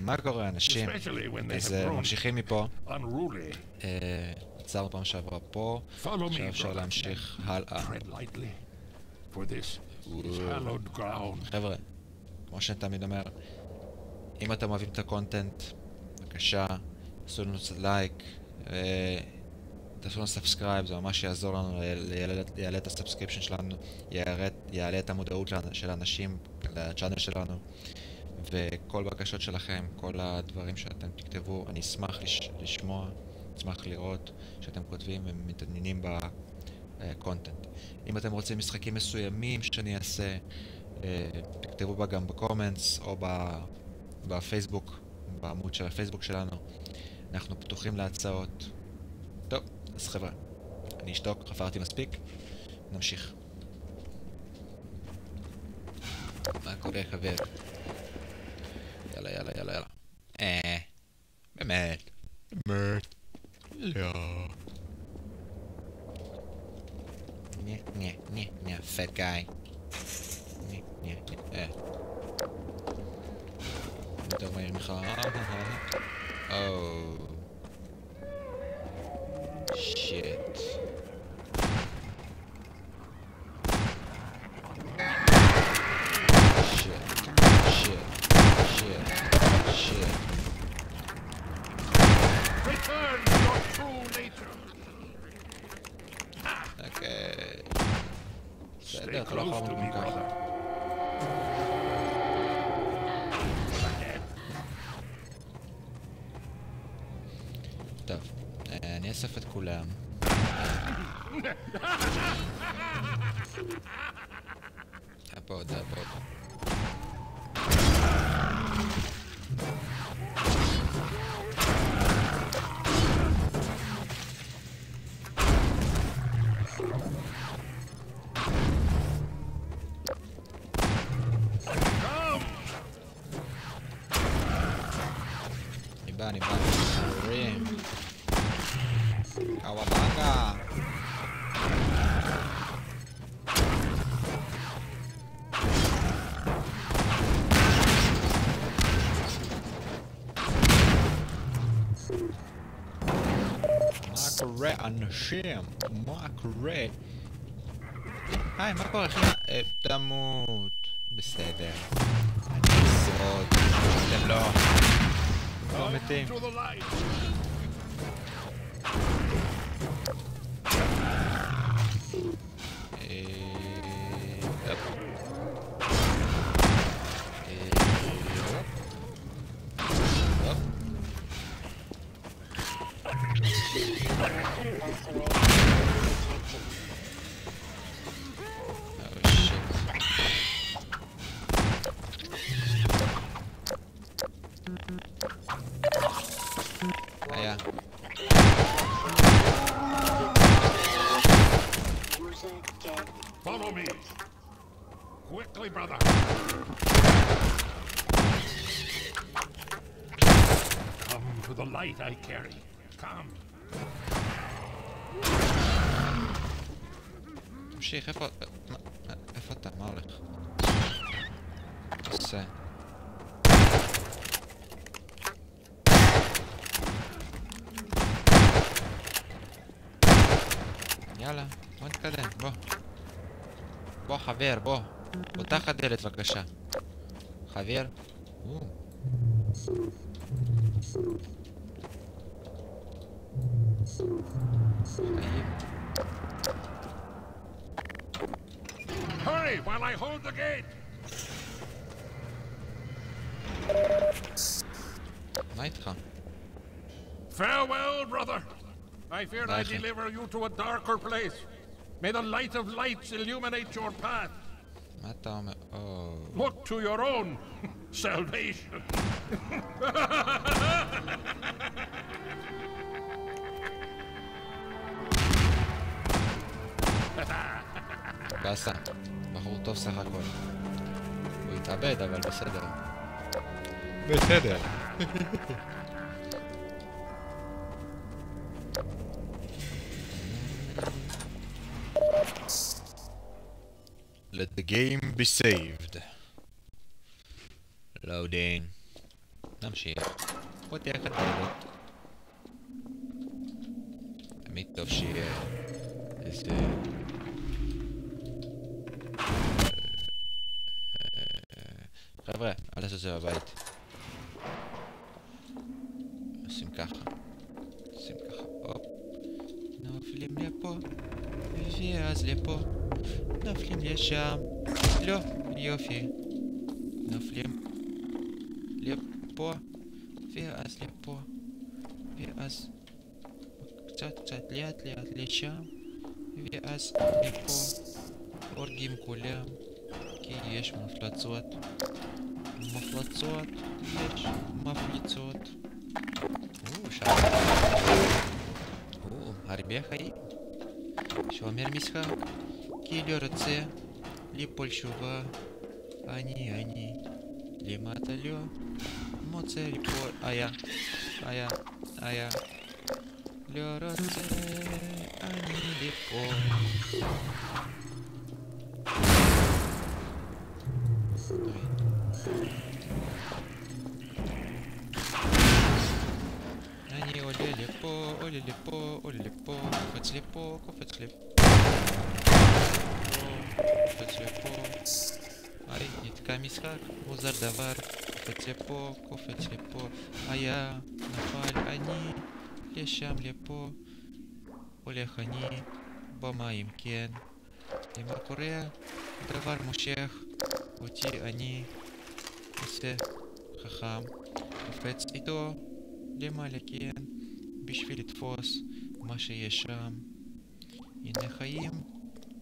מה קורה אנשים? אז אה, ממשיכים מפה, unruly. אה, עצרנו פעם שעברה פה, עכשיו אפשר. להמשיך הלאה. חבר'ה, כמו שאני תמיד אומר, אם אתם אוהבים את הקונטנט, בבקשה, תעשו לנו קצת לייק, אה, תעשו לנו סאבסקרייב, זה ממש יעזור לנו, יעלה- את הסאבסקריפשן שלנו, יעלה, את המודעות של האנשים לצ'אנל שלנו, וכל בקשות שלכם, כל הדברים שאתם תכתבו, אני אשמח לש, לשמוע, אשמח לראות שאתם כותבים ומתעניינים בקונטנט. אם אתם רוצים משחקים מסוימים שאני אעשה, אה, תכתבו בה גם בקומנטס או בפייסבוק, בעמוד של הפייסבוק שלנו. אנחנו פתוחים להצעות. טוב, אז חבר'ה, אני אשתוק, חפרתי מספיק, נמשיך. מה קורה חבר? jalla, jalla, jalla, jalla. Eh. Merd. Merd. Yeah. Yeah, yeah, yeah, yeah, fat guy. Yeah, yeah, yeah. Don't wait in Oh. אני בא, אני בא, חברים. קוואבנגה. מה קורה אנשים? מה קורה? היי, מה קורה אחי? אה, תמות. בסדר. אני אשרוד. אתם לא. Through the light. Light I carry. Come. תמשיך, איפה... מה- מה- איפה אתה? מה הולך? עושה. יאללה, בוא נתקדם, בוא. בוא חבר, בוא. פותח הדלת בבקשה. חבר? או. Hurry while I hold the gate! Nightka. Farewell, brother. I fear I deliver you to a darker place. May the light of lights illuminate your path. Look to your own salvation. באסה. בחור טוב סך הכל. הוא התאבד, אבל בסדר. בסדר. Let the game be saved. Loading. נמשיך. פותח הדלת. תמיד טוב שיהיה איזה... חבר'ה, אל תעשו בבית. עושים ככה. עושים ככה. הופ. נופלים לפה. ואז לפה. נופלים לשם. לא, יופי. נופלים לפה. ואז לפה. ואז קצת קצת לאט לאט לשם. ואז לפה. הורגים כולם. כי יש מפלצות. Махлацот. Меч. Мафлицот. У, шар. У, арбехай. Шомер мисха. Киллер це. Липольшува. Они, они. Лиматалё. Моце репор. Ая. Ая. Ая. Лёроце. Они липо. Оле лепо, оле лепо, куфать лепо, куфать лепо. Куфать лепо. Ай, нитка мисхак, музар давар. Куфать лепо, куфать лепо. А я, напаль, они, лещам лепо. Оле хани, бома им кен. Лемар куре, давар мушех. Ути они, все хахам. Куфать и то, лемалекен. בשביל לתפוס מה שיש שם. הנה חיים,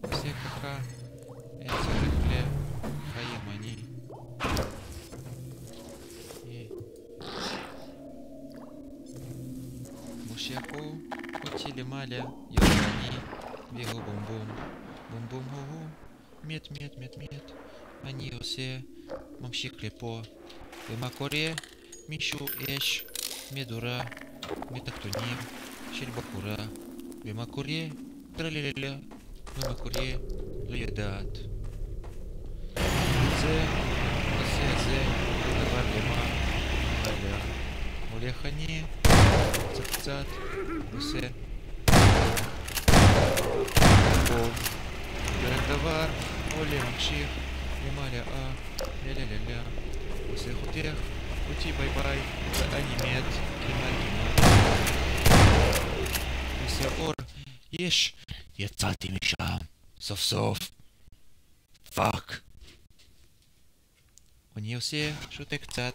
עושה ככה, אין צריך לחיים אני. אה. מושך הוא אותי למעלה, יורד אני, והוא בום בום, בום בום הוא הוא, מת מת מת מת. אני עושה, ממשיך לפה, ומה קורה? מישהו אש מדורה метахтоним, шельбакура, бемакуре, тралеля, бемакуре, леядат. Це, осе, це, давар, дема, даля, моляхані, цапцат, усе. Пол, передавар, оле, мамших, немаля, а, ля-ля-ля-ля, усе хутех, עולה ממשיך למעלה אה לה לה לה לה עושה חותך אותי ביי ביי, ואני מת, כמעט כמעט. עושה אור, יש, יצאתי משם, סוף סוף. פאק. אני עושה, שותה קצת.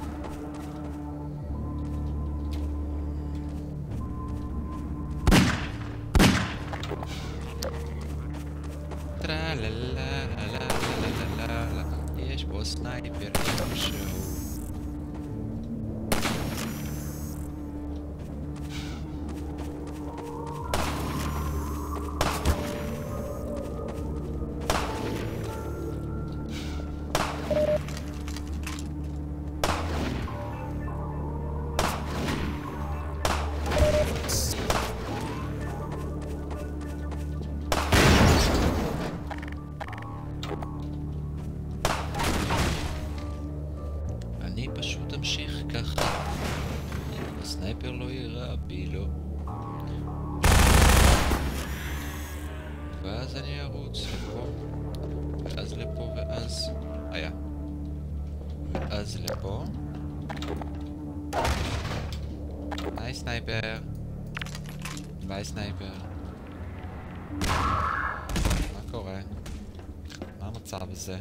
Це.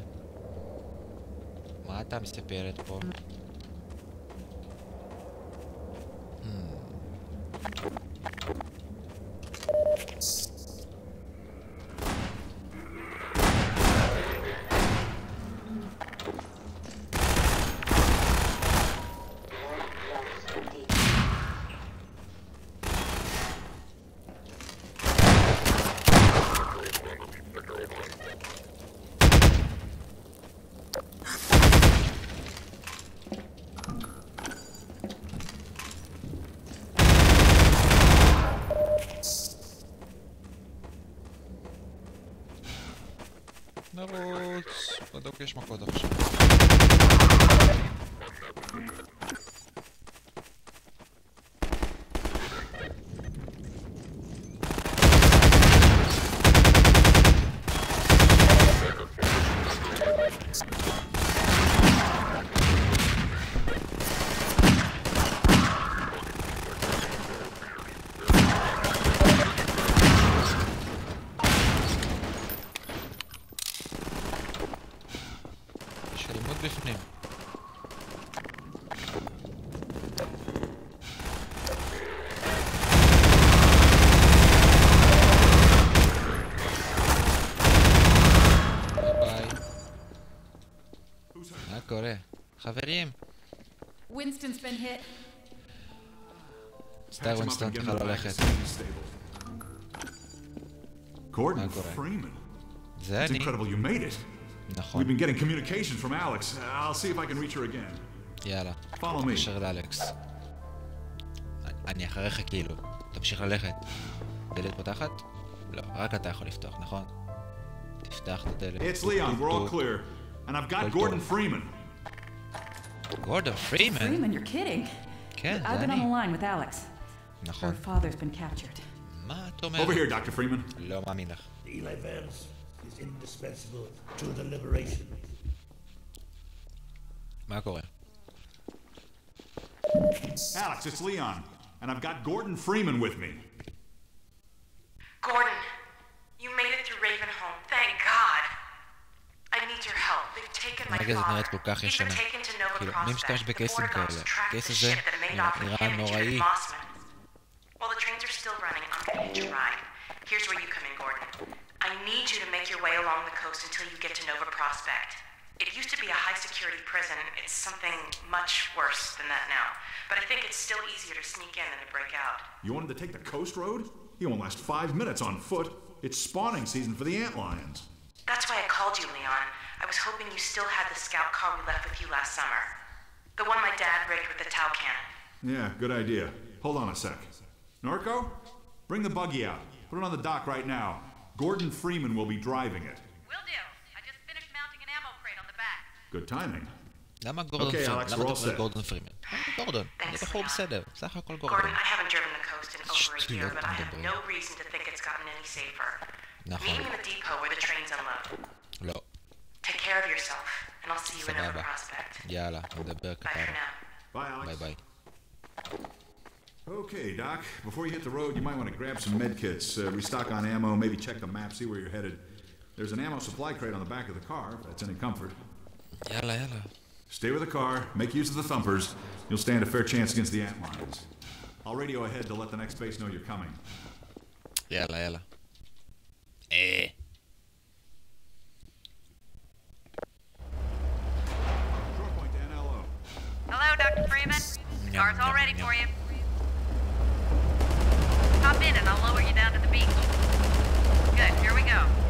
Матамся перед по. Winston's been hit. סטאר ווינסטון צריכה ללכת. קורה? Freeman. זה אני. incredible you made it. נכון. We've been getting communication from Alex. I'll see if I can reach her again. יאללה. Follow me. תתקשר לאלכס. אני אחריך כאילו. תמשיך ללכת. דלת פותחת? לא, רק אתה יכול לפתוח, נכון? תפתח את הדלת. It's Leon. We're all clear. And I've got Gordon on. Freeman. Gordon Freeman? Freeman, you're kidding. Ken, I've been on the line with Alyx. Her father's been captured. Over here, Dr. Freeman. Eli Vance is indispensable to the liberation. Michael. Alyx, it's Leon, and I've got Gordon Freeman with me. Gordon, you made it through Ravenholm. Thank God. I need your help. They've taken my father. He's been taken כאילו, אני משתמש בקייסים כאלה. הקייס הזה נראה נוראי. While the trains are still running, i ride. Here's where you come in, Gordon. I need you to make your way along the coast until you get to Nova Prospekt. It used to be a high security prison. It's something much worse than that now. But I think it's still easier to sneak in than to break out. You wanted to take the coast road? You won't last five minutes on foot. It's spawning season for the antlions. That's why I called you, Leon was hoping you still had the scout car we left with you last summer. The one my dad rigged with the tau cannon. Yeah, good idea. Hold on a sec. Norco, bring the buggy out. Put it on the dock right now. Gordon Freeman will be driving it. Will do. I just finished mounting an ammo crate on the back. Good timing. Laat maar Gordon okay, Freeman. Alyx, Laat maar Gordon Freeman. Gordon. Je hebt gewoon opzetten. Zeg ook al Gordon. Gordon, I haven't driven the coast in over a year, but I have no reason to think it's gotten any safer. Meet the depot where the trains unload care of yourself, and I'll see you in Nova Prospekt. Yala, Bye for now. Bye, Alyx. Bye, bye. Okay, Doc. Before you hit the road, you might want to grab some med kits, uh, restock on ammo, maybe check the map, see where you're headed. There's an ammo supply crate on the back of the car, if that's any comfort. Yala, yala. Stay with the car, make use of the thumpers. You'll stand a fair chance against the antlions. I'll radio ahead to let the next base know you're coming. Yala, yala. Eh. Dr. Freeman. The car's all ready for you. Hop in and I'll lower you down to the beach. Good, here we go.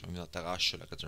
J'ai envie d'en t'arracher là quand tu...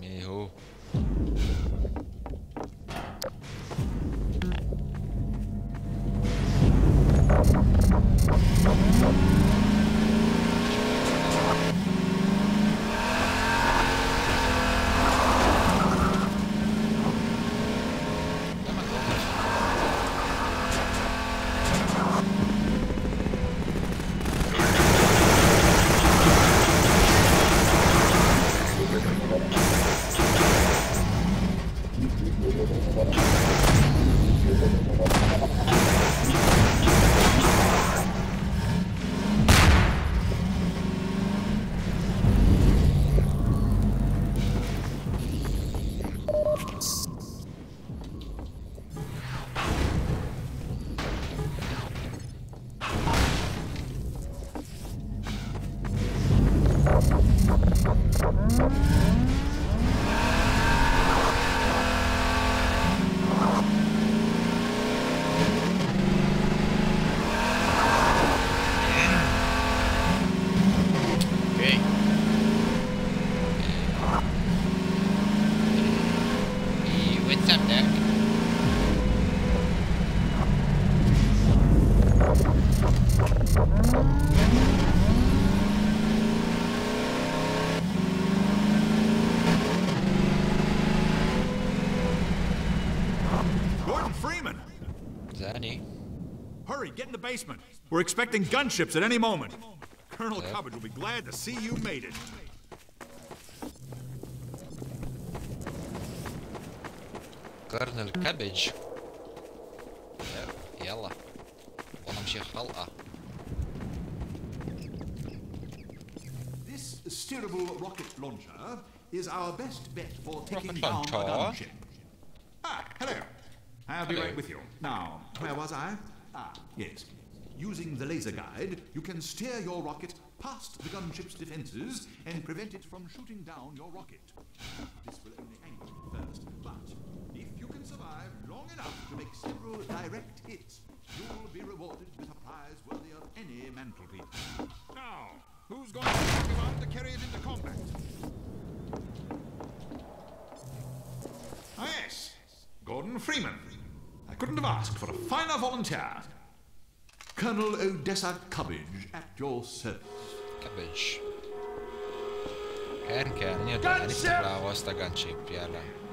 Mijo. Thank Any? Hurry, get in the basement. We're expecting gunships at any moment. Colonel yep. Cubbage will be glad to see you made it. Colonel Cabbage. يلا ونمشي خلقه This steerable rocket launcher is our best bet for taking down a gunship. Ah, hello. I'll be Hello. right with you. Now, where was I? Ah, yes. Using the laser guide, you can steer your rocket past the gunship's defenses and prevent it from shooting down your rocket. This will only anger it first, but if you can survive long enough to make several direct hits, you'll be rewarded with a prize worthy of any mantelpiece. Now, who's going to take him out to carry it into combat? ask for a finer volunteer. Colonel Odessa Cubbage at your service. Cubbage. Hän käänni jotain, rauhasta ganchippiä läpi.